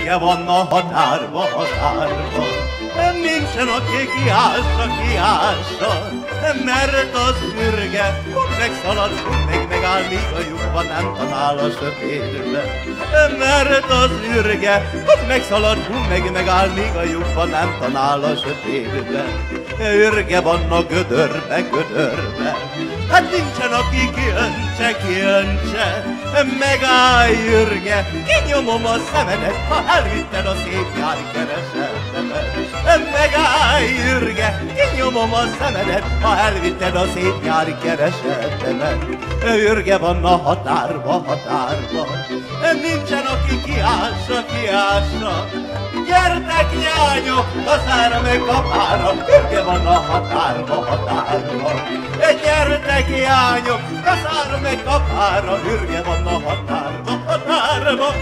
ürge van a határba, határba. Nincsen, aki kiássa, kiássa, mert az ürge pont megszalad, meg megáll, míg a lyukban nem talál a sötétbe. Mert az ürge pont megszalad, meg megáll, míg a lyukban nem talál a sötétbe. Ürge van a gödörbe, gödörbe, hát nincsen, aki kiöntse, kiöntse, megállj, ürge, kinyomom a szemedet, ha elvitted a szép jár keresetemet. Megállj, ürge, kinyomom a szemedet, ha elvitted a szép nyári keresetemet. Ürge van a határba, határba, nincsen, aki kiássa, kiássa. Gyertek, nyányok, kaszára meg kapára, ürge van a határba, határba. Gyertek, nyányok, kaszára meg kapára, ürge van a határba, határba.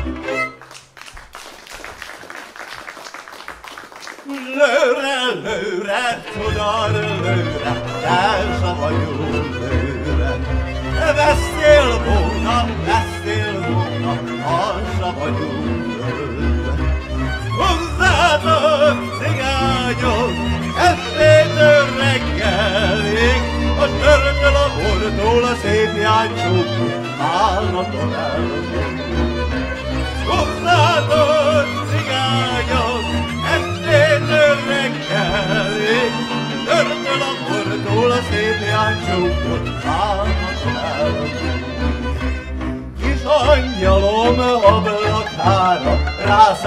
Lőre, lőre, tudar, lőre, elsavajú lőre. Vesztél volna, vesztél volna, a savanyú lőre. Hozzátok, cigányok, estétől reggelig, a sörtől a bortól a szép jáncsók, állnaton elmúlt. Hozzátok, cigányok,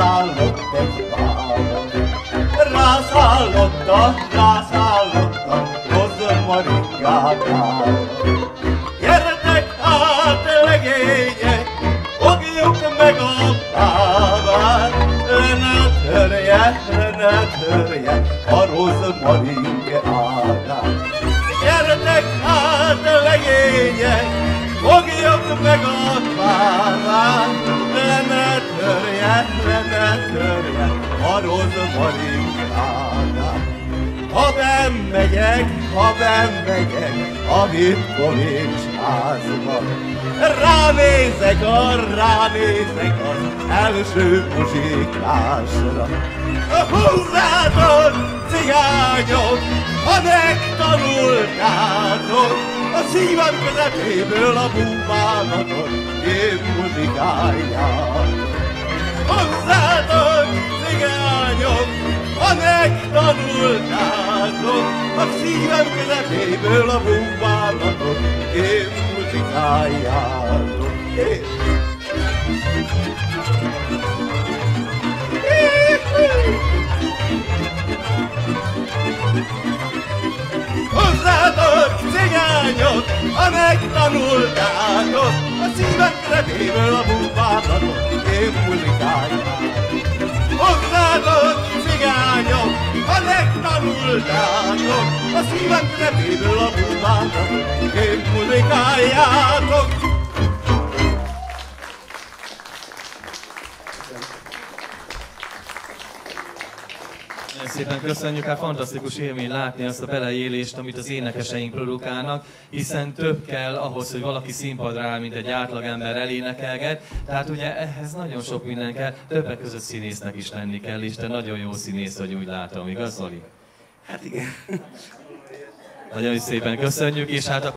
rászállott egy pára. Rászállotta, rászállotta, rozmarikákára. Gyertek hát, legények, fogjuk meg a bávát, ne törje, ne törje a rozmarinke ágát. Gyertek hát, legények, fogjuk meg a törje, ne törje a rozmarinke ágát. Ha bemegyek, ha bemegyek a Vitkovics házba, ránézek a, ránézek az első muzsikásra. Húzzátok, cigányok, ha megtanultátok, a szívem közepéből a búvánatot, én muzsikálját. Hozzátok, cigányok, ha megtanultátok, a szívem közepéből a bumbálatot, én muzsikáljátok. És... ha megtanultátok, a szívem közepéből a bumbálatot, én muzsikáljátok. Hozzátok, cigányok, ha megtanultátok, a szívem közepéből a bumbálatot, én muzsikáljátok. Nagyon szépen köszönjük, hát fantasztikus élmény látni azt a beleélést, amit az énekeseink produkálnak, hiszen több kell ahhoz, hogy valaki színpadra áll, mint egy átlagember elénekelget. Tehát ugye ehhez nagyon sok minden kell, többek között színésznek is lenni kell, és te nagyon jó színész vagy, úgy látom, igaz, Zoli? Hát igen. Nagyon szépen köszönjük, és hát a